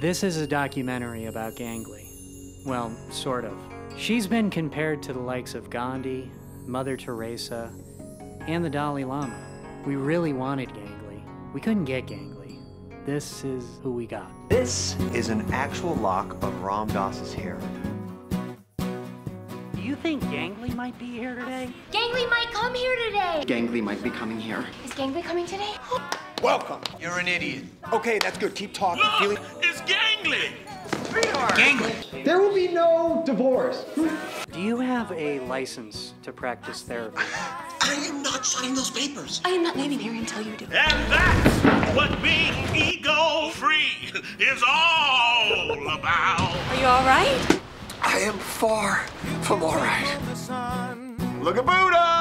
This is a documentary about Gangly. Well, sort of. She's been compared to the likes of Gandhi, Mother Teresa, and the Dalai Lama. We really wanted Gangly. We couldn't get Gangly. This is who we got. This is an actual lock of Ram Dass's hair. Do you think Gangly might be here today? Gangly might come here today. Gangly might be coming here. Is Gangly coming today? Welcome. You're an idiot. Okay, that's good. Keep talking. Look, Feeling... it's Gangly. Gangly. There will be no divorce. Do you have a license to practice therapy? I am not signing those papers. I am not leaving here until you do. And that's what being ego free is all about. Are you all right? I am far from all right. Look at Buddha!